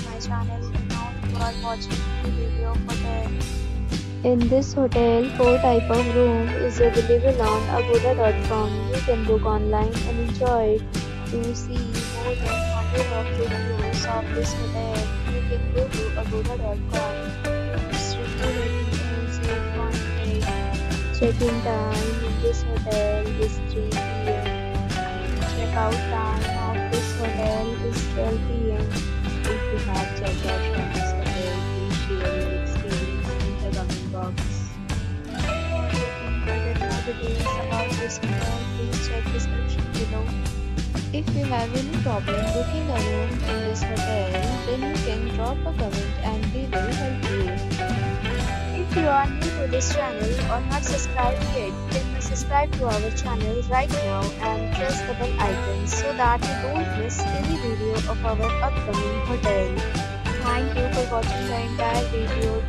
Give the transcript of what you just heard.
my channel now you are watching the video hotel. In this hotel, four type of room is available on agoda.com. You can book online and enjoy it. To see more than 100 of reviews of this hotel, you can go to agoda.com. Its review rating is 8.8. Check-in time in this hotel is 3 p.m. Check-out time of this hotel is 12 p.m. details about this hotel, please check description below. If you have any problem booking a room in this hotel, then you can drop a comment and we will help you. If you are new to this channel or not subscribed yet, then subscribe to our channel right now and press the bell icon so that you don't miss any video of our upcoming hotel. Thank you for watching the entire video.